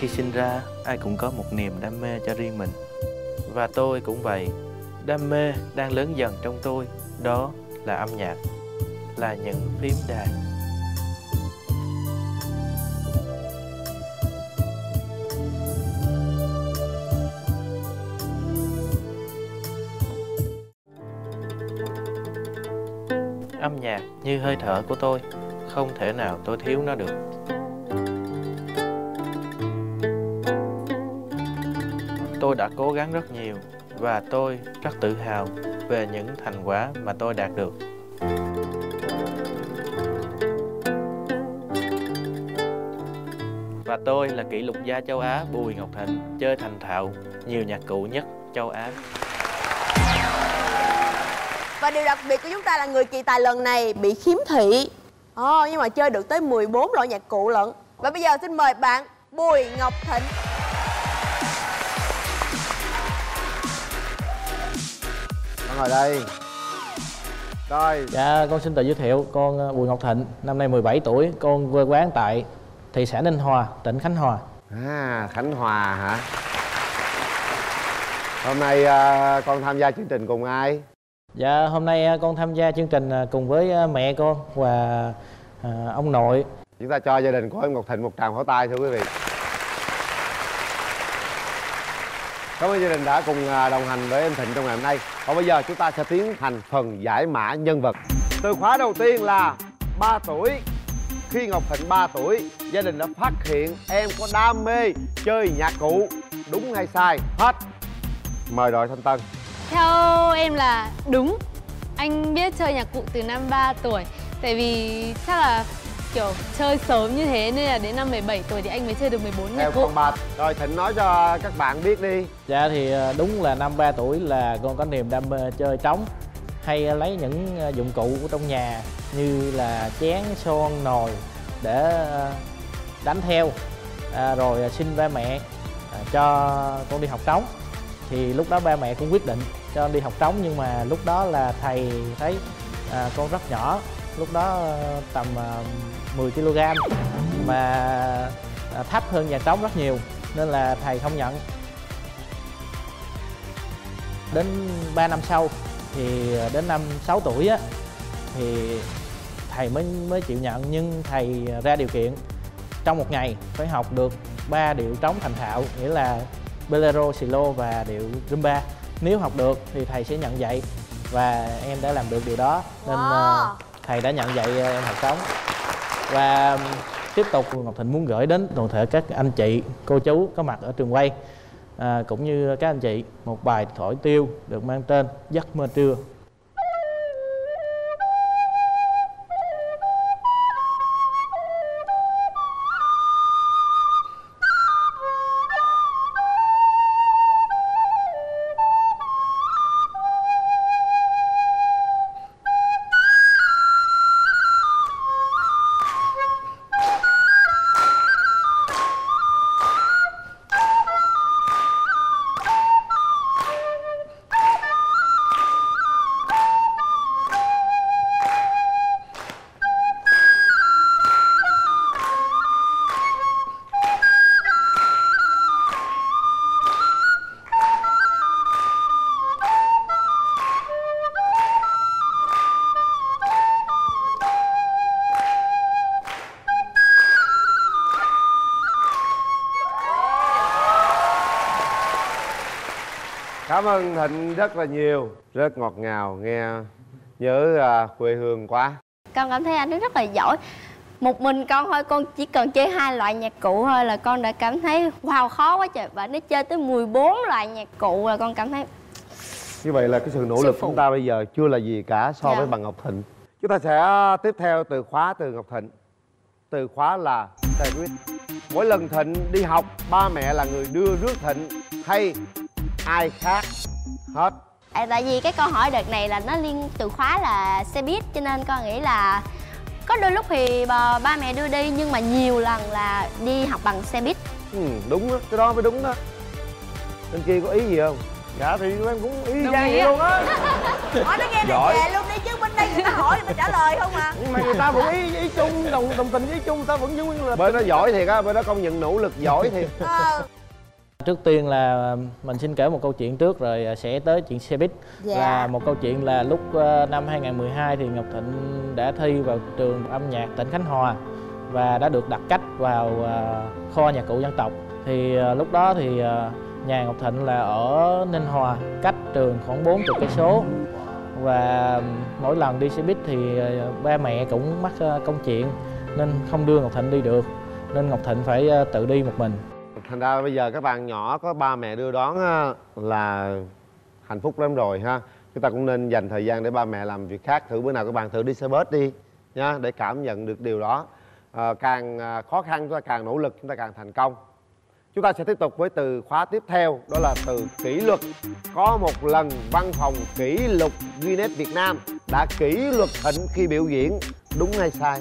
khi sinh ra, ai cũng có một niềm đam mê cho riêng mình. Và tôi cũng vậy, đam mê đang lớn dần trong tôi, đó là âm nhạc, là những phím đàn. Âm nhạc như hơi thở của tôi, không thể nào tôi thiếu nó được. Tôi đã cố gắng rất nhiều và tôi rất tự hào về những thành quả mà tôi đạt được. Và tôi là kỷ lục gia châu Á Bùi Ngọc Thịnh chơi thành thạo nhiều nhạc cụ nhất châu Á. Và điều đặc biệt của chúng ta là người kỳ tài lần này bị khiếm thị. Ồ, nhưng mà chơi được tới 14 loại nhạc cụ lận. Và bây giờ xin mời bạn Bùi Ngọc Thịnh. Ngồi đây. Rồi. Dạ, con xin tự giới thiệu, con ờ, Bùi Ngọc Thịnh, năm nay 17 tuổi, con quê quán tại thị xã Ninh Hòa, tỉnh Khánh Hòa. À Khánh Hòa hả? Hôm nay à, con tham gia chương trình cùng ai? Dạ, hôm nay ờ, con tham gia chương trình cùng với mẹ con và ông nội. Chúng ta cho gia đình của em Ngọc Thịnh một tràng pháo tay thưa quý vị Cảm ơn gia đình đã cùng à, đồng hành với em Thịnh trong ngày hôm nay. Còn bây giờ chúng ta sẽ tiến hành phần giải mã nhân vật. Từ khóa đầu tiên là 3 tuổi. Khi Ngọc Thịnh 3 tuổi, Gia đình đã phát hiện em có đam mê chơi nhạc cụ. Đúng hay sai? Hết. Mời đội Thanh Tân. Theo em là đúng. Anh biết chơi nhạc cụ từ năm 3 tuổi. Tại vì chắc là kiểu chơi sớm như thế nên là đến năm 17 tuổi thì anh mới chơi được 14 nhạc cụ. ba Rồi Thịnh nói cho các bạn biết đi. Dạ thì ờ, đúng là năm 3 tuổi là con có niềm đam mê chơi trống hay lấy những ờ, dụng cụ của trong nhà như là chén, son, nồi để ờ, đánh theo à, rồi xin ba mẹ à, cho con đi học trống. Thì lúc đó ba mẹ cũng quyết định cho con đi học trống nhưng mà lúc đó là thầy thấy à, con rất nhỏ lúc đó tầm 10 kg mà à, thấp hơn nhạc trống rất nhiều nên là thầy không nhận. Đến 3 năm sau thì à, đến năm 6 tuổi á thì thầy mới mới chịu nhận nhưng thầy ra điều kiện trong một ngày phải học được ba điệu trống thành thạo nghĩa là bolero, silo và điệu rumba. Nếu học được thì thầy sẽ nhận dạy và em đã làm được điều đó nên Wow. à, thầy đã nhận dạy em học trống và um, tiếp tục Ngọc Thịnh muốn gửi đến toàn thể các anh chị cô chú có mặt ở trường quay. À, cũng như các anh chị một bài thổi tiêu được mang tên giấc mơ trưa. Cảm ơn Thịnh rất là nhiều. Rất ngọt ngào nghe Nhớ à, quê hương quá. Con cảm thấy anh ấy rất là giỏi. Một mình con thôi con chỉ cần chơi hai loại nhạc cụ thôi là con đã cảm thấy wow khó quá trời. Và nó chơi tới 14 loại nhạc cụ là con cảm thấy Như vậy là cái sự nỗ lực của chúng ta bây giờ chưa là gì cả so Dạ. với bằng Ngọc Thịnh. Chúng ta sẽ tiếp theo từ khóa từ Ngọc Thịnh. Từ khóa là xe buýt Mỗi lần Thịnh đi học Ba mẹ là người đưa rước Thịnh Hay ai khác Hết. À, tại vì cái câu hỏi đợt này là nó liên từ khóa là xe buýt cho nên con nghĩ là có đôi lúc thì bà, ba mẹ đưa đi nhưng mà nhiều lần là đi học bằng xe buýt. Ừ, Đúng đó, cái đó mới đúng đó. Bên kia có ý gì không? Dạ thì em cũng ý ý vậy luôn á. Hỏi nó nghe Giỏi. về luôn đi chứ bên đây người ta hỏi thì trả lời không à. Nhưng mà người ta vẫn ý ý chung đồng đồng tình với ý chung người ta vẫn giữ nguyên là bên đó giỏi thiệt á bên đó công nhận nỗ lực giỏi thiệt. Ờ Trước tiên là mình xin kể một câu chuyện trước rồi sẽ tới chuyện xe buýt. Dạ. Là một câu chuyện là lúc ờ, năm 2012 thì Ngọc Thịnh đã thi vào trường âm nhạc tỉnh Khánh Hòa Và đã được đặt cách vào ờ, kho nhạc cụ dân tộc. Thì lúc đó thì nhà Ngọc Thịnh là ở Ninh Hòa cách trường khoảng 40 cây số. Và mỗi lần đi xe buýt thì ba mẹ cũng mắc công chuyện Nên không đưa Ngọc Thịnh đi được Nên Ngọc Thịnh phải tự đi một mình thành ra bây giờ các bạn nhỏ có ba mẹ đưa đón á, là hạnh phúc lắm rồi ha. Chúng ta cũng nên dành thời gian để ba mẹ làm việc khác thử bữa nào các bạn thử đi xe bus đi nha để cảm nhận được điều đó. Ờ, à, càng khó khăn chúng ta càng nỗ lực chúng ta càng thành công. Chúng ta sẽ tiếp tục với từ khóa tiếp theo đó là từ kỷ luật. Có một lần văn phòng kỷ lục Guinness Việt Nam đã kỷ luật thịnh khi biểu diễn đúng hay sai?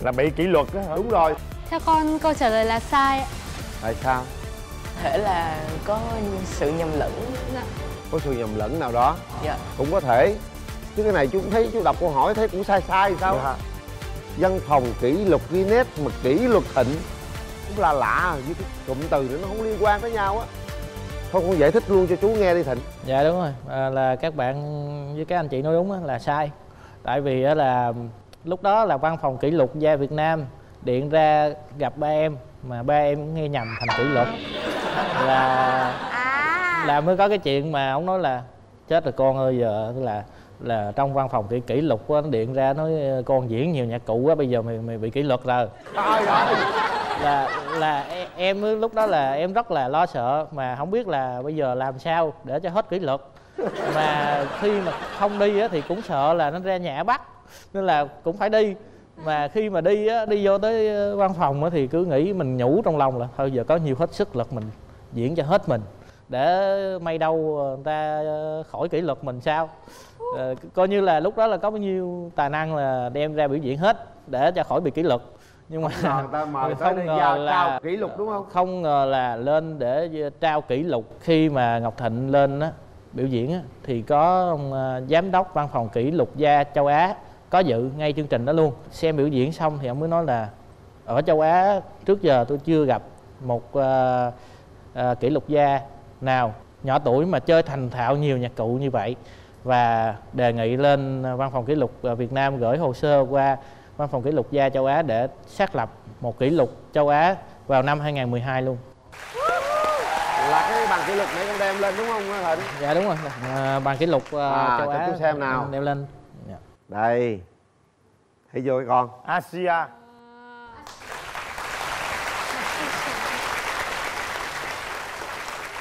Là bị kỷ luật á hả? Đúng rồi. Theo con câu trả lời là sai ạ. tại sao? Thể là có sự nhầm lẫn Dạ. có sự nhầm lẫn nào đó? Dạ. Cũng có thể. Chứ cái này chú cũng thấy chú đọc câu hỏi thấy cũng sai sai thì sao? Dạ. văn phòng kỷ lục Guinness mà kỷ luật thịnh cũng là lạ với cái cụm từ nữa nó không liên quan tới nhau á. Thôi con giải thích luôn cho chú nghe đi thịnh. Dạ đúng rồi, à, là các bạn với các anh chị nói đúng á, là sai. Tại vì á là lúc đó là văn phòng kỷ lục gia Việt Nam điện ra gặp ba em mà ba em nghe nhầm thành kỷ luật là à. là mới có cái chuyện mà ông nói là chết rồi con ơi giờ tức là là trong văn phòng kỷ kỷ luật á, nó điện ra nói con diễn nhiều nhạc cụ quá bây giờ mày mày bị kỷ luật rồi. Trời ơi. Là là e- em lúc đó là em rất là lo sợ mà không biết là bây giờ làm sao để cho hết kỷ luật. Mà khi mà không đi á, thì cũng sợ là nó ra nhà bắt nên là cũng phải đi. Mà khi mà đi á, đi vô tới ờ, văn phòng á, thì cứ nghĩ mình nhủ trong lòng là thôi giờ có nhiều hết sức lực mình diễn cho hết mình để may đâu ờ, người ta ờ, khỏi kỷ luật mình sao. Coi như là lúc đó là có bao nhiêu tài năng là đem ra biểu diễn hết để cho khỏi bị kỷ luật. Nhưng mà Ngờ người ta mời tới không đây ngờ là trao kỷ lục đúng không? không ngờ là lên để trao kỷ lục khi mà Ngọc Thịnh lên á, biểu diễn á, thì có ông, giám đốc văn phòng kỷ lục gia châu Á có dự ngay chương trình đó luôn xem biểu diễn xong thì ông mới nói là ở châu Á trước giờ tôi chưa gặp một à, à, kỷ lục gia nào nhỏ tuổi mà chơi thành thạo nhiều nhạc cụ như vậy và đề nghị lên văn phòng kỷ lục à, Việt Nam gửi hồ sơ qua văn phòng kỷ lục gia châu Á để xác lập một kỷ lục châu Á vào năm 2012 luôn. là cái bằng kỷ lục nãy con đem lên đúng không thịnh Dạ đúng rồi. À, bằng kỷ lục à, châu cho Á chú xem nào. đem lên. Đây. Thấy vô cái con. Asia.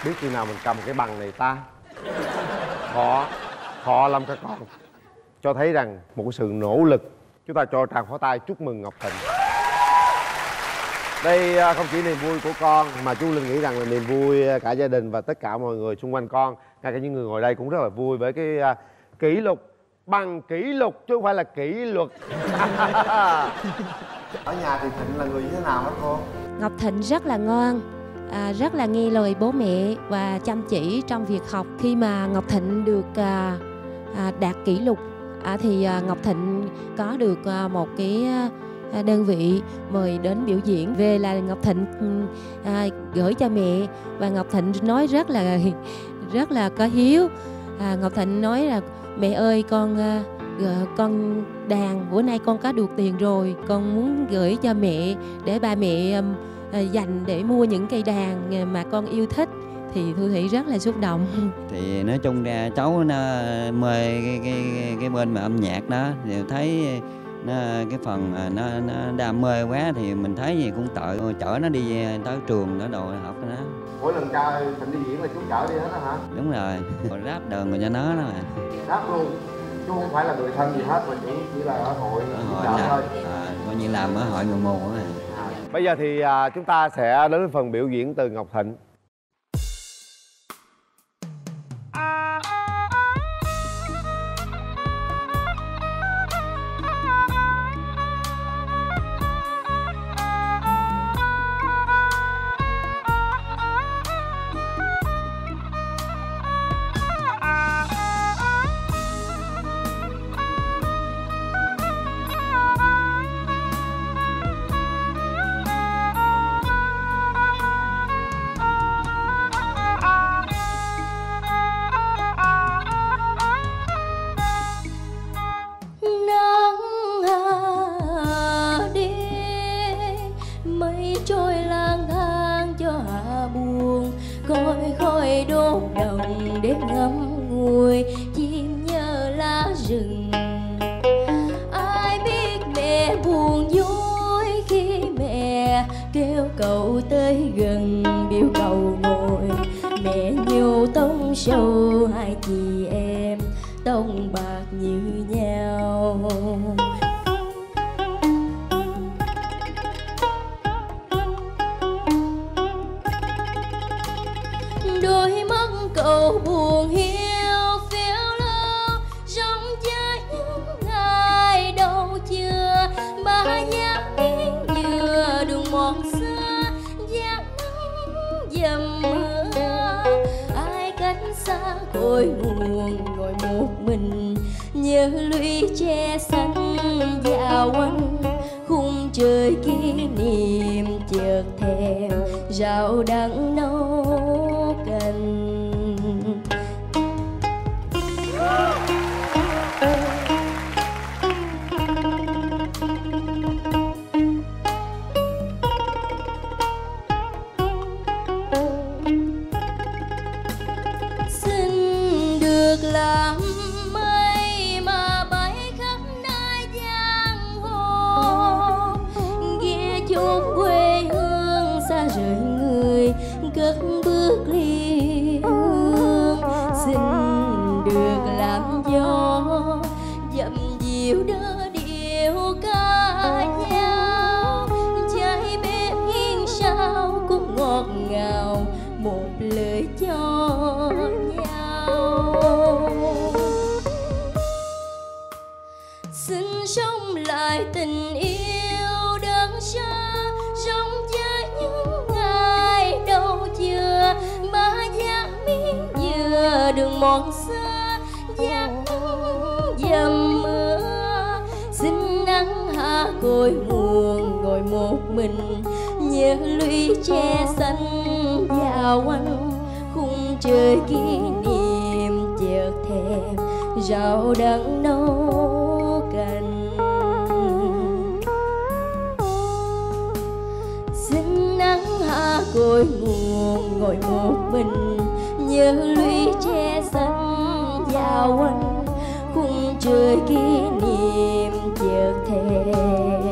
Biết khi nào mình cầm cái bằng này ta? Khó. Khó lắm các con. Cho thấy rằng một cái sự nỗ lực. Chúng ta cho tràng pháo tay chúc mừng ngọc thịnh. Đây à, không chỉ niềm vui của con mà chú linh nghĩ rằng là niềm vui à, cả gia đình và tất cả mọi người xung quanh con. Ngay cả những người ngồi đây cũng rất là vui với cái à, kỷ lục bằng kỷ lục chứ không phải là kỷ luật ở nhà thì thịnh là người như thế nào hả cô Ngọc Thịnh rất là ngoan, à, rất là nghe lời bố mẹ và chăm chỉ trong việc học. Khi mà Ngọc Thịnh được à, à, đạt kỷ lục à, thì à, Ngọc Thịnh có được à, một cái à, đơn vị mời đến biểu diễn về là Ngọc Thịnh à, gửi cho mẹ và Ngọc Thịnh nói rất là rất là có hiếu. À, Ngọc Thịnh nói là mẹ ơi con à, con đàn bữa nay con có được tiền rồi. Con muốn gửi cho mẹ để ba mẹ à, dành để mua những cây đàn à, mà con yêu thích. Thì thu thủy rất là xúc động. Thì nói chung ra cháu nó mê cái cái cái, bên mà âm nhạc đó. Thì thấy nó cái phần nó nó đam mê quá thì mình thấy gì cũng tội. Chở nó đi tới trường đó đồ học đó. Mỗi lần ca thịnh đi diễn là chú chở đi hết đó hả? Đúng rồi rồi ráp đường rồi cho nó đó mà đáp luôn. Chú không phải là người thân gì hết mà chú chỉ là ở hội là thôi. À, coi như làm ở hội người mù á. Bây giờ thì à, chúng ta sẽ đến phần biểu diễn từ ngọc thịnh cậu tới gần biểu cầu ngồi. Mẹ nhiều tông sâu, hai chị em tông bạc như nhau. Xa buồn ngồi một mình. Nhớ lũy che xanh dạo quanh khung trời kỷ niệm chợt thèm rau đắng nâu. Còn xa giác dầm mưa. Xin nắng hạ cội buồn, ngồi một mình, nhớ lũy che xanh vào quanh. Khung trời kỷ niệm chợt thèm rau đắng nấu cành. Xin nắng hạ cội nguồn ngồi một mình nhớ lũy che xanh giao quanh khung trời kỷ niệm chợt thề.